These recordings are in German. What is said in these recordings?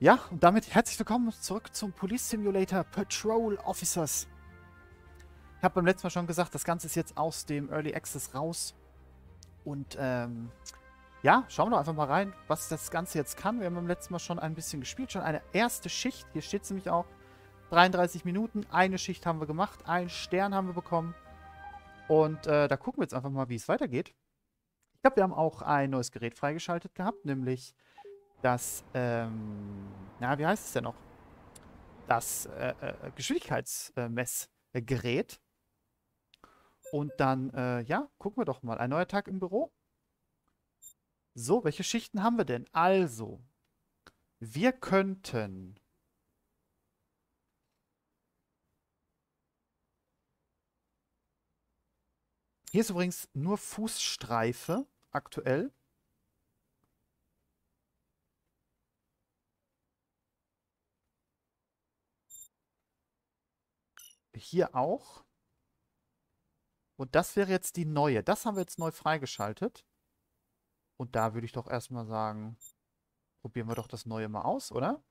Ja, und damit herzlich willkommen zurück zum Police Simulator Patrol Officers. Ich habe beim letzten Mal schon gesagt, das Ganze ist jetzt aus dem Early Access raus. Und ähm, ja, schauen wir doch einfach mal rein, was das Ganze jetzt kann. Wir haben beim letzten Mal schon ein bisschen gespielt, schon eine erste Schicht. Hier steht es nämlich auch, 33 Minuten. Eine Schicht haben wir gemacht, einen Stern haben wir bekommen. Und äh, da gucken wir jetzt einfach mal, wie es weitergeht. Ich glaube, wir haben auch ein neues Gerät freigeschaltet gehabt, nämlich das, ähm, na, wie heißt es denn noch? Das äh, äh, Geschwindigkeitsmessgerät. Und dann, äh, ja, gucken wir doch mal. Ein neuer Tag im Büro. So, welche Schichten haben wir denn? Also, wir könnten... Hier ist übrigens nur Fußstreife aktuell. Hier auch. Und das wäre jetzt die neue. Das haben wir jetzt neu freigeschaltet. Und da würde ich doch erstmal sagen, probieren wir doch das neue mal aus, oder?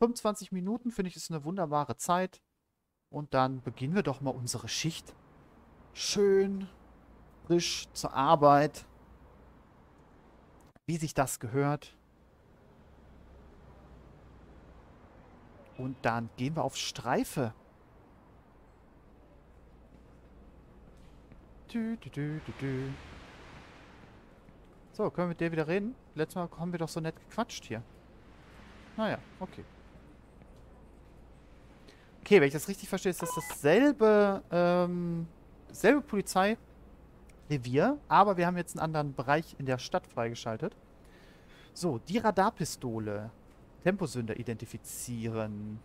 25 Minuten finde ich ist eine wunderbare Zeit. Und dann beginnen wir doch mal unsere Schicht. Schön, frisch zur Arbeit. Wie sich das gehört. Und dann gehen wir auf Streife. Dü, dü, dü. So, können wir mit der wieder reden? Letztes Mal haben wir doch so nett gequatscht hier. Naja, okay. Okay, wenn ich das richtig verstehe, ist das dasselbe, ähm, selbe Polizeirevier, aber wir haben jetzt einen anderen Bereich in der Stadt freigeschaltet. So, die Radarpistole. Temposünder identifizieren.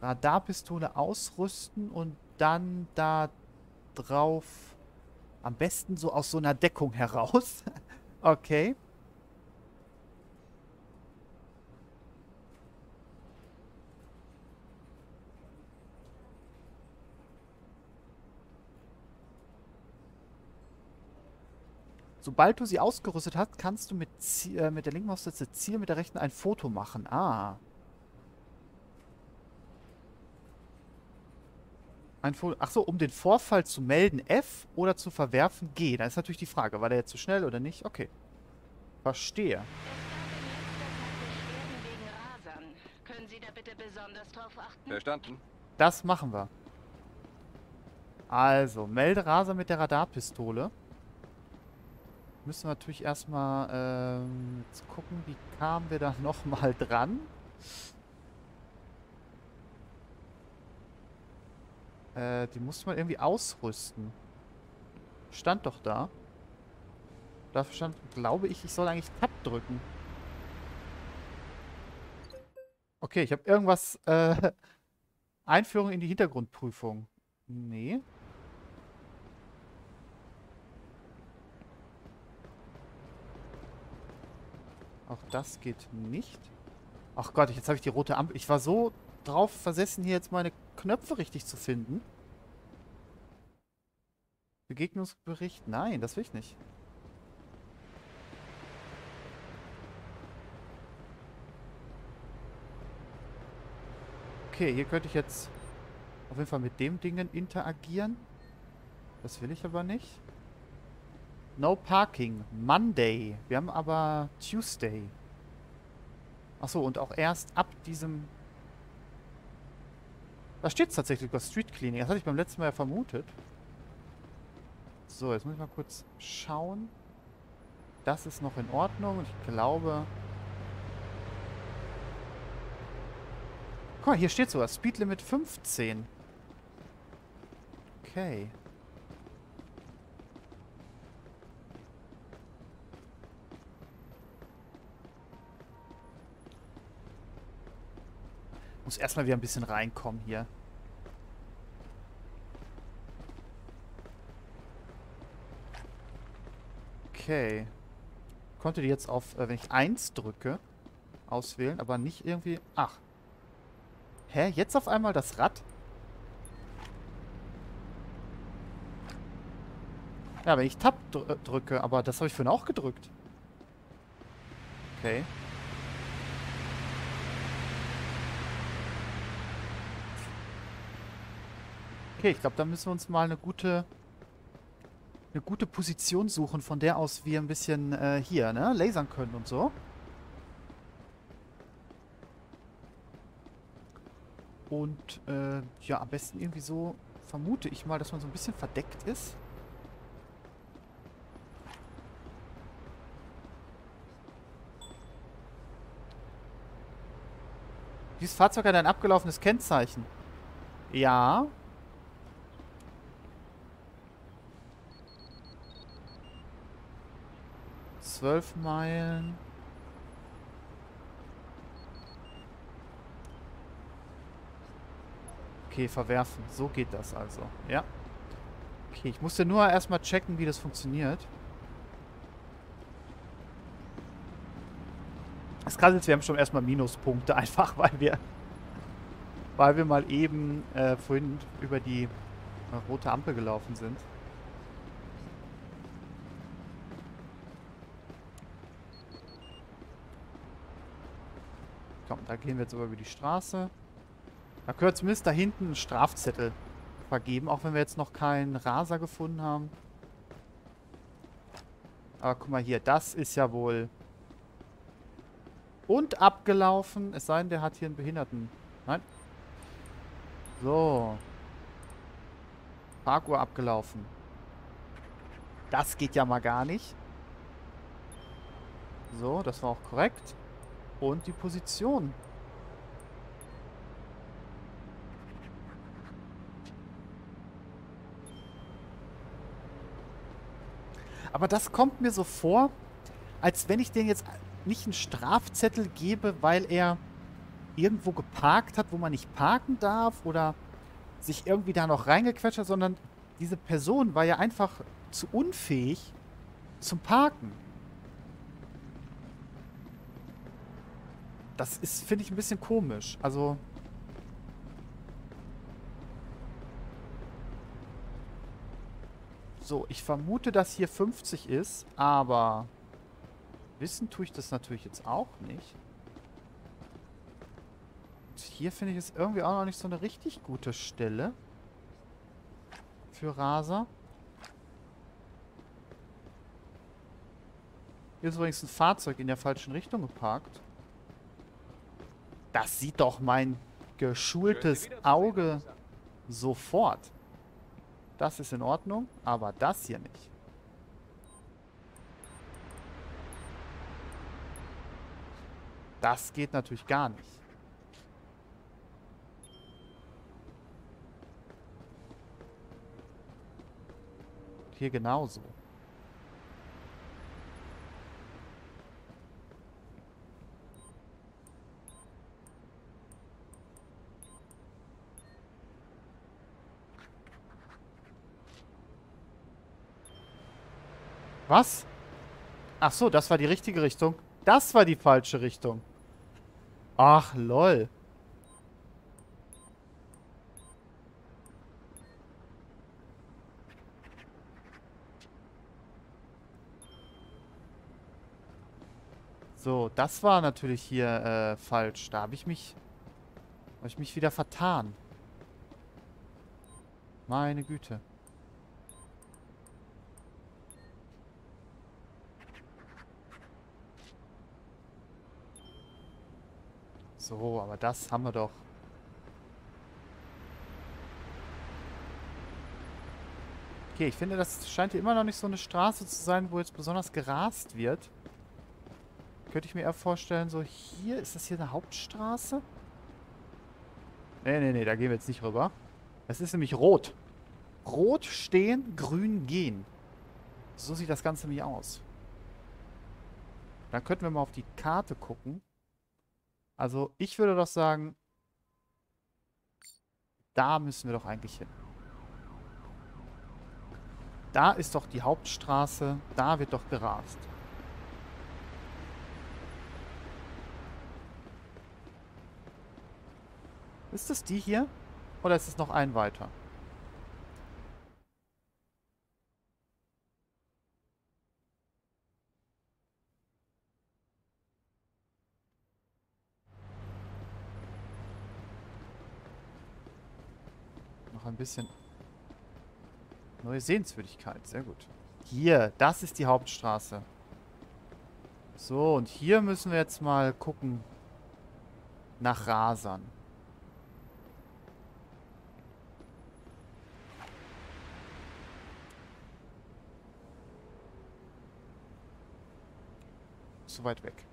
Radarpistole ausrüsten und dann da drauf. Am besten so aus so einer Deckung heraus. okay. Sobald du sie ausgerüstet hast, kannst du mit, äh, mit der linken Maustaste Ziel, mit der rechten ein Foto machen. Ah. Ein. Achso, um den Vorfall zu melden F oder zu verwerfen G. Da ist natürlich die Frage, war der jetzt zu schnell oder nicht? Okay. Verstehe. Verstanden. Das machen wir. Also, melde Raser mit der Radarpistole. Müssen wir natürlich erstmal ähm, jetzt gucken, wie kamen wir da nochmal dran. Äh, die musste man irgendwie ausrüsten. Stand doch da. Dafür stand, glaube ich, ich soll eigentlich Tab drücken. Okay, ich habe irgendwas, äh, Einführung in die Hintergrundprüfung. Nee. Auch das geht nicht. Ach Gott, jetzt habe ich die rote Ampel. Ich war so drauf versessen, hier jetzt meine Knöpfe richtig zu finden. Begegnungsbericht? Nein, das will ich nicht. Okay, hier könnte ich jetzt auf jeden Fall mit dem Dingen interagieren. Das will ich aber nicht. No Parking. Monday. Wir haben aber Tuesday. Achso, und auch erst ab diesem da steht es tatsächlich über Street Cleaning. Das hatte ich beim letzten Mal ja vermutet. So, jetzt muss ich mal kurz schauen. Das ist noch in Ordnung. Ich glaube... Guck mal, hier steht sogar Speed Limit 15. Okay. Muss erstmal wieder ein bisschen reinkommen hier. Okay. Konnte die jetzt auf, äh, wenn ich 1 drücke, auswählen, aber nicht irgendwie... Ach. Hä? Jetzt auf einmal das Rad? Ja, wenn ich Tab äh, drücke, aber das habe ich vorhin auch gedrückt. Okay. Okay, ich glaube, da müssen wir uns mal eine gute eine gute Position suchen, von der aus wir ein bisschen äh, hier, ne, lasern können und so. Und äh, ja, am besten irgendwie so vermute ich mal, dass man so ein bisschen verdeckt ist. Dieses Fahrzeug hat ein abgelaufenes Kennzeichen. Ja. Zwölf Meilen. Okay, verwerfen. So geht das also. Ja. Okay, ich musste nur erstmal checken, wie das funktioniert. Das krass ist, wir haben schon erstmal Minuspunkte, einfach weil wir weil wir mal eben äh, vorhin über die äh, rote Ampel gelaufen sind. Da gehen wir jetzt über die Straße. Da gehört zumindest da hinten einen Strafzettel vergeben, auch wenn wir jetzt noch keinen Raser gefunden haben. Aber guck mal hier, das ist ja wohl und abgelaufen. Es sei denn, der hat hier einen Behinderten. Nein. So. Parkuhr abgelaufen. Das geht ja mal gar nicht. So, das war auch korrekt. Und die Position. Aber das kommt mir so vor, als wenn ich den jetzt nicht einen Strafzettel gebe, weil er irgendwo geparkt hat, wo man nicht parken darf oder sich irgendwie da noch reingequetscht hat, sondern diese Person war ja einfach zu unfähig zum Parken. Das ist, finde ich, ein bisschen komisch. Also... So, ich vermute, dass hier 50 ist, aber... Wissen tue ich das natürlich jetzt auch nicht. Und hier finde ich es irgendwie auch noch nicht so eine richtig gute Stelle. Für Raser. Hier ist übrigens ein Fahrzeug in der falschen Richtung geparkt. Das sieht doch mein geschultes Auge sofort. Das ist in Ordnung, aber das hier nicht. Das geht natürlich gar nicht. Hier genauso. Was? Ach so, das war die richtige Richtung. Das war die falsche Richtung. Ach, lol. So, das war natürlich hier äh, falsch. Da habe ich mich... Habe ich mich wieder vertan. Meine Güte. So, aber das haben wir doch. Okay, ich finde, das scheint hier immer noch nicht so eine Straße zu sein, wo jetzt besonders gerast wird. Könnte ich mir eher vorstellen, so hier, ist das hier eine Hauptstraße? Nee, nee, nee, da gehen wir jetzt nicht rüber. Es ist nämlich rot. Rot stehen, grün gehen. So sieht das Ganze nämlich aus. Dann könnten wir mal auf die Karte gucken. Also ich würde doch sagen, da müssen wir doch eigentlich hin. Da ist doch die Hauptstraße, da wird doch gerast. Ist das die hier? Oder ist es noch ein weiter? Bisschen Neue Sehenswürdigkeit, sehr gut. Hier, das ist die Hauptstraße. So, und hier müssen wir jetzt mal gucken nach Rasern. Zu weit weg.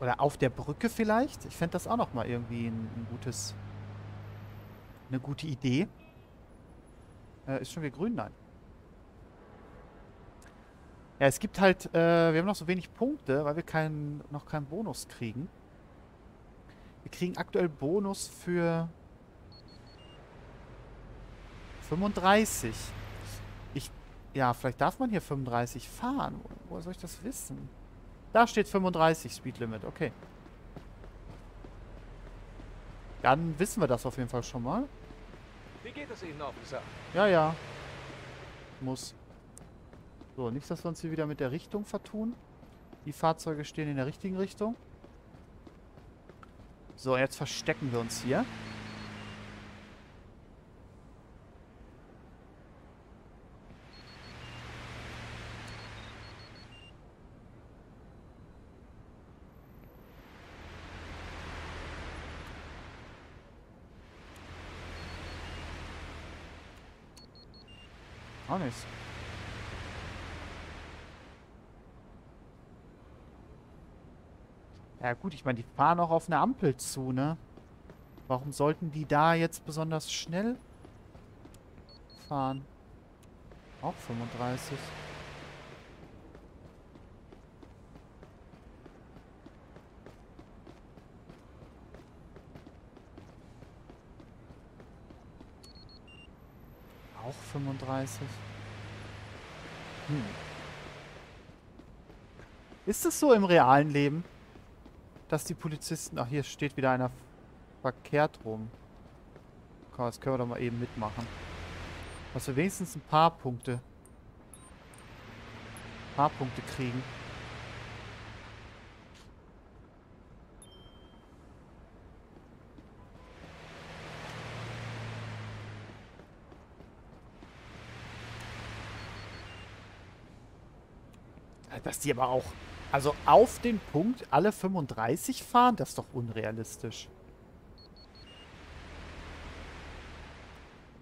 Oder auf der Brücke vielleicht? Ich fände das auch noch mal irgendwie ein, ein gutes... Eine gute Idee. Äh, ist schon wieder grün? Nein. Ja, es gibt halt... Äh, wir haben noch so wenig Punkte, weil wir kein, noch keinen Bonus kriegen. Wir kriegen aktuell Bonus für... 35. Ich... Ja, vielleicht darf man hier 35 fahren. Woher soll ich das wissen? Da steht 35 Speed Limit, okay. Dann wissen wir das auf jeden Fall schon mal. Wie geht es Ihnen, Officer? Ja, ja. Muss. So, nicht, dass wir uns hier wieder mit der Richtung vertun. Die Fahrzeuge stehen in der richtigen Richtung. So, jetzt verstecken wir uns hier. Auch nichts. Ja gut, ich meine, die fahren auch auf eine Ampel zu, ne? Warum sollten die da jetzt besonders schnell fahren? Auch 35. Auch 35. Hm. Ist es so im realen Leben, dass die Polizisten... Ach, hier steht wieder einer verkehrt rum. Komm, das können wir doch mal eben mitmachen. Dass wir wenigstens ein paar Punkte... Ein paar Punkte kriegen. Dass die aber auch, also auf den Punkt alle 35 fahren, das ist doch unrealistisch.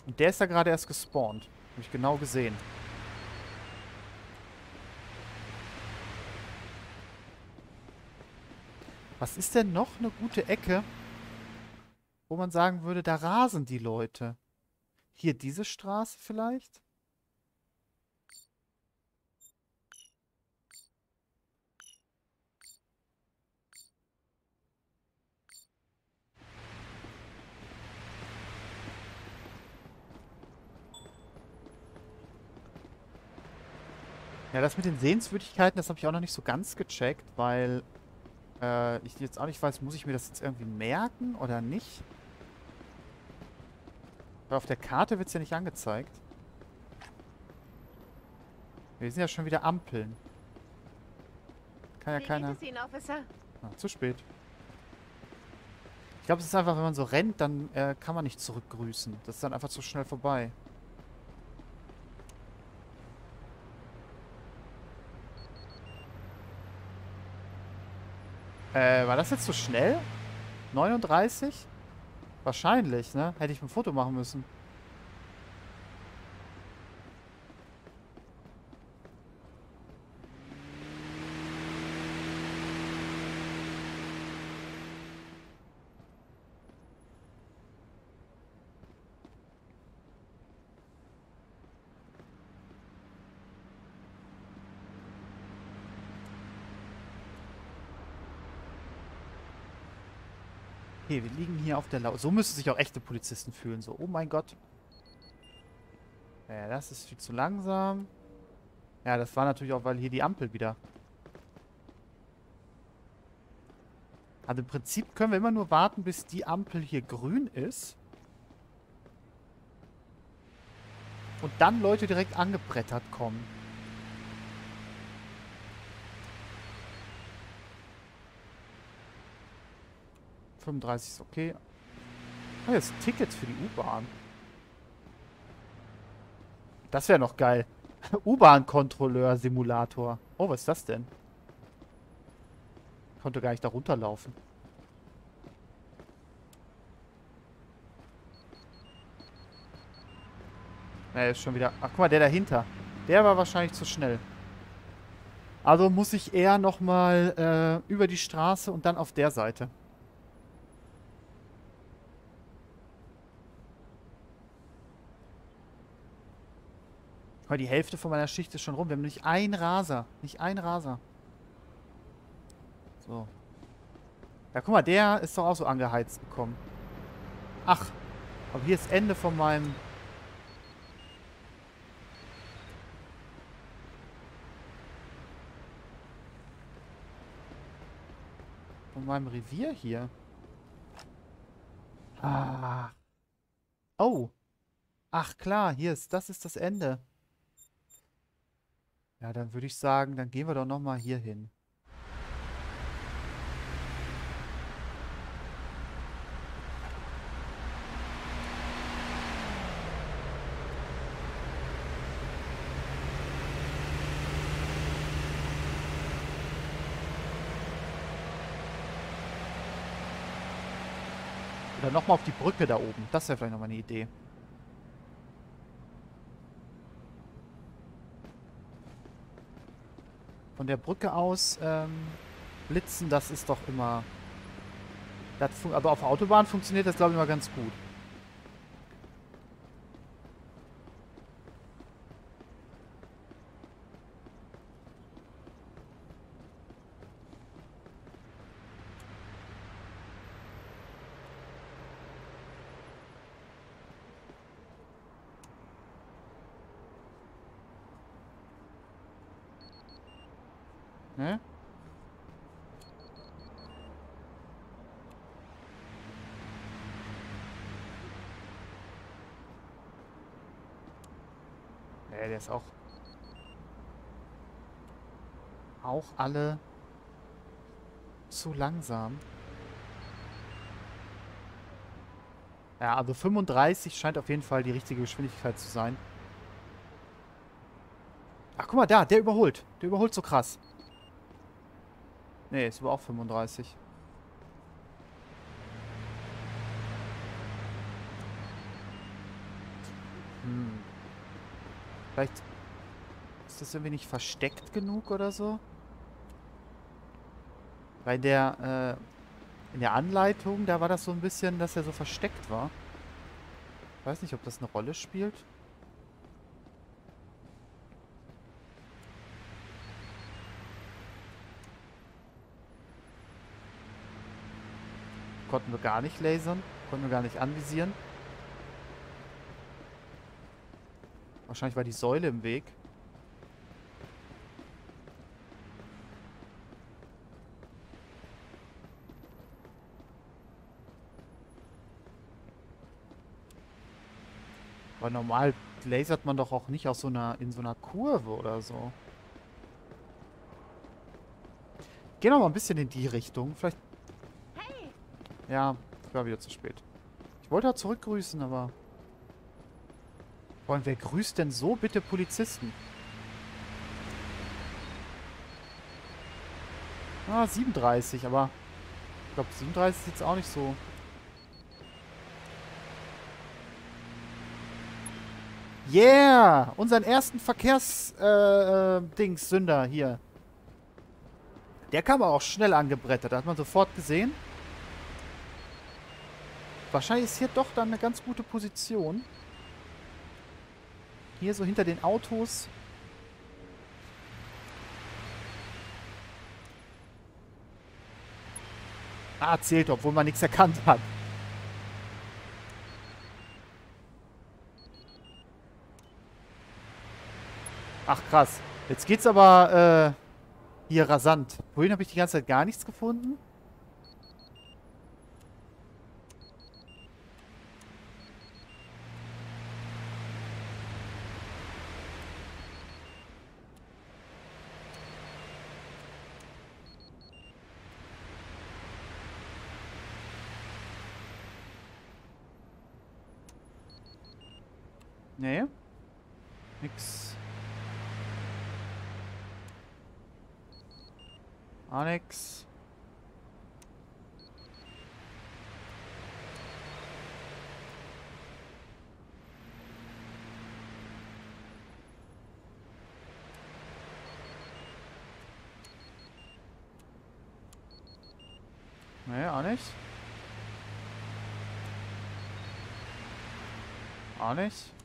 Und der ist da gerade erst gespawnt. Habe ich genau gesehen. Was ist denn noch eine gute Ecke, wo man sagen würde, da rasen die Leute? Hier diese Straße vielleicht? Ja, das mit den Sehenswürdigkeiten, das habe ich auch noch nicht so ganz gecheckt, weil äh, ich jetzt auch nicht weiß, muss ich mir das jetzt irgendwie merken oder nicht? Weil auf der Karte wird es ja nicht angezeigt. Wir sind ja schon wieder Ampeln. Kann ja keiner... Ah, zu spät. Ich glaube, es ist einfach, wenn man so rennt, dann äh, kann man nicht zurückgrüßen. Das ist dann einfach zu schnell vorbei. War das jetzt so schnell? 39? Wahrscheinlich, ne? Hätte ich ein Foto machen müssen. Okay, wir liegen hier auf der Lau... So müssen sich auch echte Polizisten fühlen. So, oh mein Gott. Ja, das ist viel zu langsam. Ja, das war natürlich auch, weil hier die Ampel wieder... Also im Prinzip können wir immer nur warten, bis die Ampel hier grün ist. Und dann Leute direkt angebrettert kommen. 35 ist okay. Ah, jetzt Tickets für die U-Bahn. Das wäre noch geil. U-Bahn-Kontrolleur-Simulator. Oh, was ist das denn? Konnte gar nicht da runterlaufen. Er ist schon wieder... Ach, guck mal, der dahinter. Der war wahrscheinlich zu schnell. Also muss ich eher nochmal äh, über die Straße und dann auf der Seite. Weil die Hälfte von meiner Schicht ist schon rum. Wir haben nicht ein Raser. Nicht ein Raser. So. Ja, guck mal, der ist doch auch so angeheizt gekommen. Ach. Aber hier ist Ende von meinem... Von meinem Revier hier. Ah. Oh. Ach klar, hier ist, das ist das Ende. Ja, dann würde ich sagen, dann gehen wir doch nochmal hier hin. Oder nochmal auf die Brücke da oben. Das wäre vielleicht nochmal eine Idee. Von der Brücke aus ähm, blitzen, das ist doch immer... Das aber auf Autobahn funktioniert das, glaube ich, immer ganz gut. Ne? Ja, der ist auch... Auch alle zu langsam. Ja, also 35 scheint auf jeden Fall die richtige Geschwindigkeit zu sein. Ach, guck mal da, der überholt. Der überholt so krass. Ne, ist aber auch 35. Hm. Vielleicht ist das irgendwie nicht versteckt genug oder so? Bei der, äh, in der Anleitung, da war das so ein bisschen, dass er so versteckt war. Ich weiß nicht, ob das eine Rolle spielt. Konnten wir gar nicht lasern. Konnten wir gar nicht anvisieren. Wahrscheinlich war die Säule im Weg. Aber normal lasert man doch auch nicht aus so einer, in so einer Kurve oder so. Gehen wir mal ein bisschen in die Richtung. Vielleicht ja, ich war wieder zu spät. Ich wollte auch zurückgrüßen, aber... Boah, wer grüßt denn so bitte Polizisten? Ah, 37, aber... Ich glaube, 37 ist jetzt auch nicht so... Yeah! Unseren ersten Verkehrs-Dings, äh, Sünder hier. Der kam auch schnell angebrettert. Hat man sofort gesehen. Wahrscheinlich ist hier doch dann eine ganz gute Position. Hier so hinter den Autos. Ah, zählt, obwohl man nichts erkannt hat. Ach, krass. Jetzt geht's aber äh, hier rasant. Vorhin habe ich die ganze Zeit gar nichts gefunden. Nee. Nix. Alex. Nee, auch nicht. Auch nicht.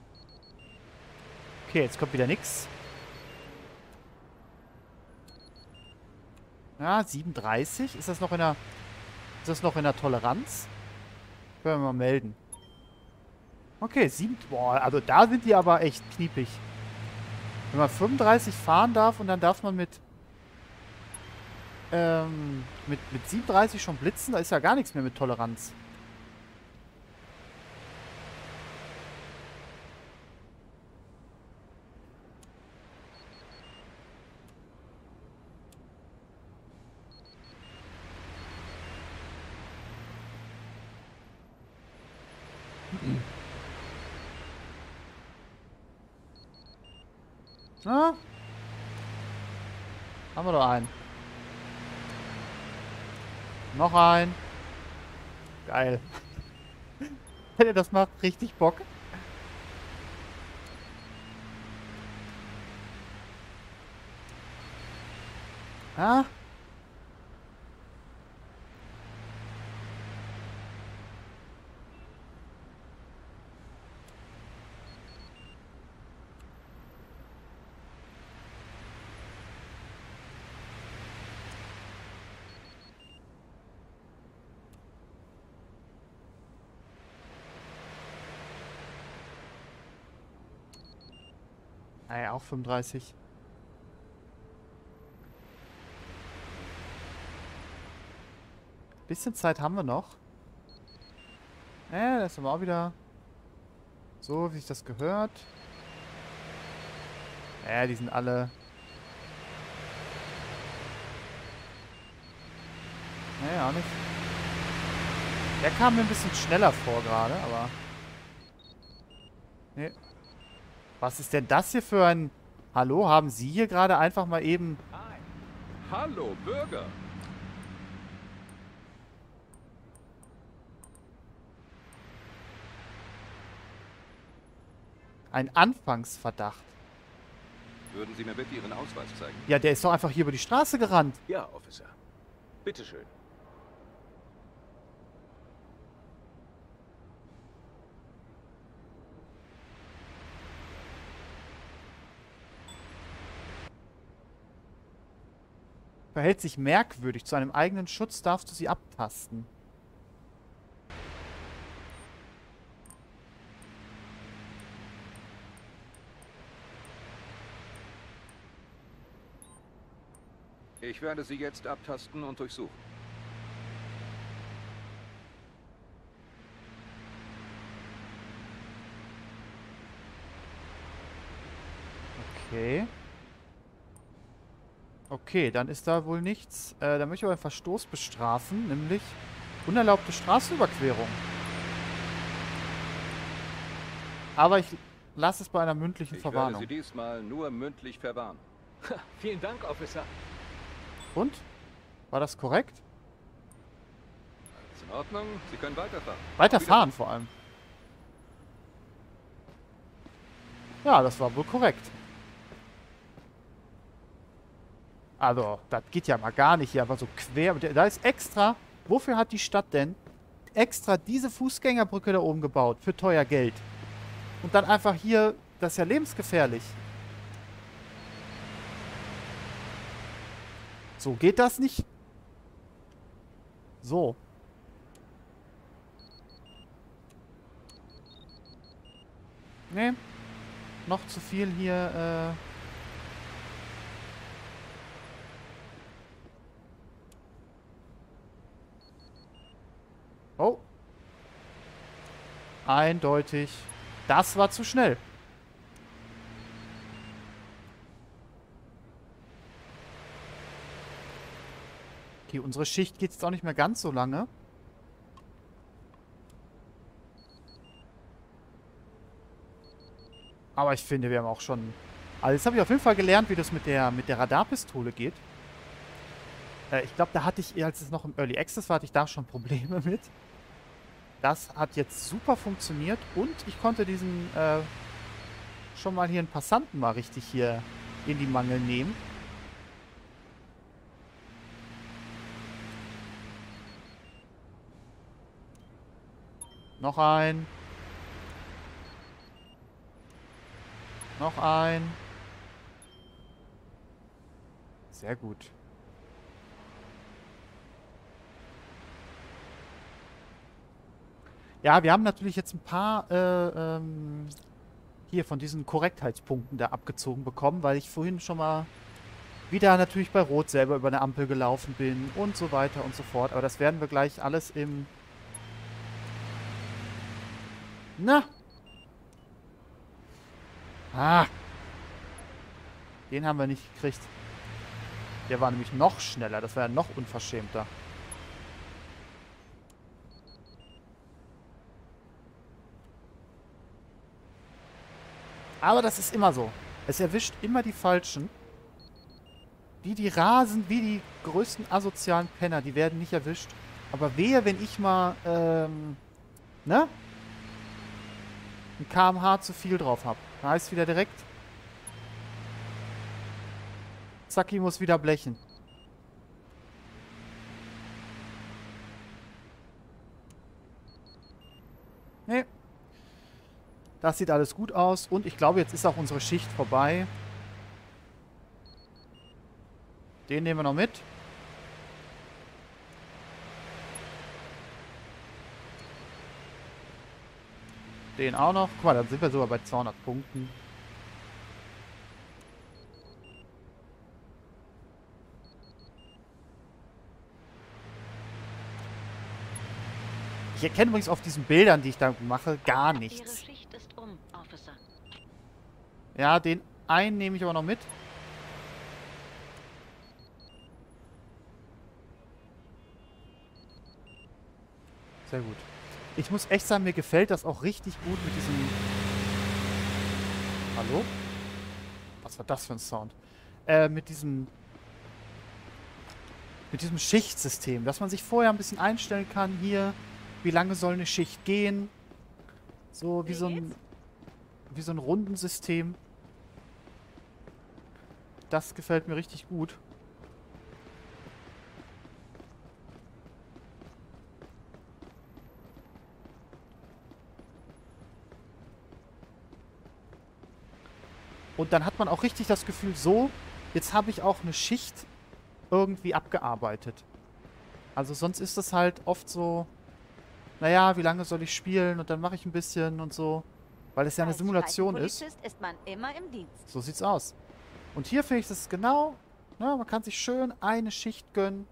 Okay, jetzt kommt wieder nix. Ja, 37. Ist das noch in der... Ist das noch in der Toleranz? Können wir mal melden. Okay, 7... Boah, also da sind die aber echt kniepig. Wenn man 35 fahren darf und dann darf man mit... Ähm, mit, mit 37 schon blitzen, da ist ja gar nichts mehr mit Toleranz. Na? Haben wir doch einen. Noch ein. Geil. Wenn ihr das macht, richtig Bock. Ah? Naja, auch 35. Bisschen Zeit haben wir noch. Ja, das haben wir auch wieder so, wie sich das gehört. Ja, die sind alle... Nee, auch nicht. Der kam mir ein bisschen schneller vor gerade, aber... Nee. Was ist denn das hier für ein... Hallo, haben Sie hier gerade einfach mal eben... Hi. Hallo, Bürger. Ein Anfangsverdacht. Würden Sie mir bitte Ihren Ausweis zeigen? Ja, der ist doch einfach hier über die Straße gerannt. Ja, Officer. Bitteschön. Verhält sich merkwürdig. Zu einem eigenen Schutz darfst du sie abtasten. Ich werde Sie jetzt abtasten und durchsuchen. Okay. Okay, dann ist da wohl nichts. Äh, da möchte ich aber einen Verstoß bestrafen, nämlich unerlaubte Straßenüberquerung. Aber ich lasse es bei einer mündlichen Ich Verwarnung. werde Sie diesmal nur mündlich verwarnen. Ha, vielen Dank, Officer. Und? War das korrekt? Ist in Ordnung? Sie können weiterfahren. Weiterfahren vor allem. Ja, das war wohl korrekt. Also, das geht ja mal gar nicht hier, aber so quer. Da ist extra, wofür hat die Stadt denn extra diese Fußgängerbrücke da oben gebaut? Für teuer Geld. Und dann einfach hier, das ist ja lebensgefährlich. So, geht das nicht? So. Nee. Noch zu viel hier, äh... Oh. Eindeutig. Das war zu schnell. Okay, unsere Schicht geht jetzt auch nicht mehr ganz so lange. Aber ich finde, wir haben auch schon... Also jetzt habe ich auf jeden Fall gelernt, wie das mit der, mit der Radarpistole geht. Äh, ich glaube, da hatte ich, als es noch im Early Access war, hatte ich da schon Probleme mit. Das hat jetzt super funktioniert und ich konnte diesen äh, schon mal hier einen Passanten mal richtig hier in die Mangel nehmen. Noch ein. Noch ein. Sehr gut. Ja, wir haben natürlich jetzt ein paar äh, ähm, hier von diesen Korrektheitspunkten da abgezogen bekommen, weil ich vorhin schon mal wieder natürlich bei Rot selber über eine Ampel gelaufen bin und so weiter und so fort. Aber das werden wir gleich alles im... Na! Ah! Den haben wir nicht gekriegt. Der war nämlich noch schneller. Das war ja noch unverschämter. Aber das ist immer so. Es erwischt immer die Falschen. Die, die rasen wie die größten asozialen Penner. Die werden nicht erwischt. Aber wehe, wenn ich mal, ähm, ne? Ein kmh zu viel drauf habe. Da heißt wieder direkt... Zacki muss wieder blechen. Das sieht alles gut aus. Und ich glaube, jetzt ist auch unsere Schicht vorbei. Den nehmen wir noch mit. Den auch noch. Guck mal, dann sind wir sogar bei 200 Punkten. Ich erkenne übrigens auf diesen Bildern, die ich da mache, gar nichts. Ja, den einen nehme ich aber noch mit. Sehr gut. Ich muss echt sagen, mir gefällt das auch richtig gut mit diesem... Hallo? Was war das für ein Sound? Äh, mit diesem... Mit diesem Schichtsystem, dass man sich vorher ein bisschen einstellen kann. Hier, wie lange soll eine Schicht gehen? So wie so ein... Wie so ein Rundensystem. Das gefällt mir richtig gut. Und dann hat man auch richtig das Gefühl, so, jetzt habe ich auch eine Schicht irgendwie abgearbeitet. Also sonst ist das halt oft so, naja, wie lange soll ich spielen und dann mache ich ein bisschen und so. Weil es ja eine Simulation ist. ist so sieht's aus. Und hier finde ich das genau, ne, man kann sich schön eine Schicht gönnen.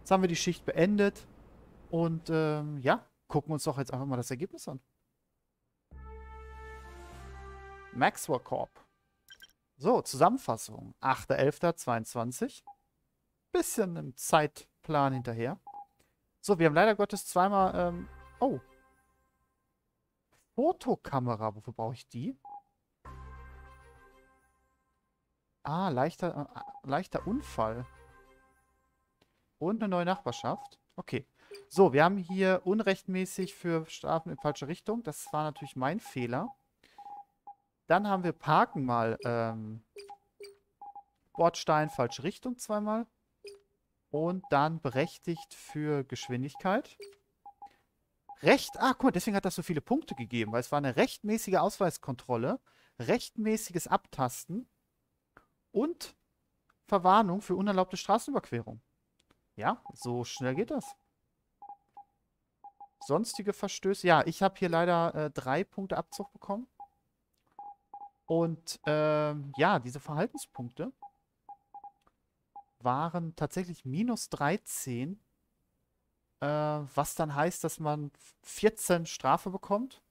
Jetzt haben wir die Schicht beendet. Und ähm, ja, gucken uns doch jetzt einfach mal das Ergebnis an. Maxwell Corp. So, Zusammenfassung. 8.11.22. Bisschen im Zeitplan hinterher. So, wir haben leider Gottes zweimal, ähm, oh. Fotokamera, wofür brauche ich die? Ah, leichter, äh, leichter Unfall. Und eine neue Nachbarschaft. Okay. So, wir haben hier unrechtmäßig für Strafen in falsche Richtung. Das war natürlich mein Fehler. Dann haben wir Parken mal. Ähm, Bordstein, falsche Richtung zweimal. Und dann berechtigt für Geschwindigkeit. Recht, ah, guck mal, deswegen hat das so viele Punkte gegeben, weil es war eine rechtmäßige Ausweiskontrolle, rechtmäßiges Abtasten und Verwarnung für unerlaubte Straßenüberquerung. Ja, so schnell geht das. Sonstige Verstöße. Ja, ich habe hier leider äh, drei Punkte Abzug bekommen. Und ähm, ja, diese Verhaltenspunkte waren tatsächlich minus 13. Äh, was dann heißt, dass man 14 Strafe bekommt.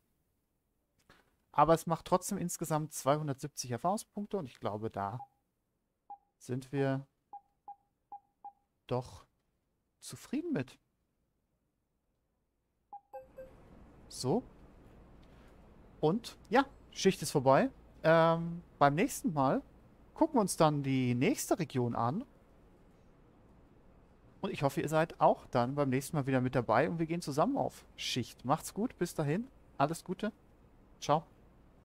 Aber es macht trotzdem insgesamt 270 Erfahrungspunkte und ich glaube, da sind wir doch zufrieden mit. So. Und ja, Schicht ist vorbei. ähm, beim nächsten Mal gucken wir uns dann die nächste Region an. Und ich hoffe, ihr seid auch dann beim nächsten Mal wieder mit dabei und wir gehen zusammen auf Schicht. Macht's gut, bis dahin. Alles Gute. Ciao.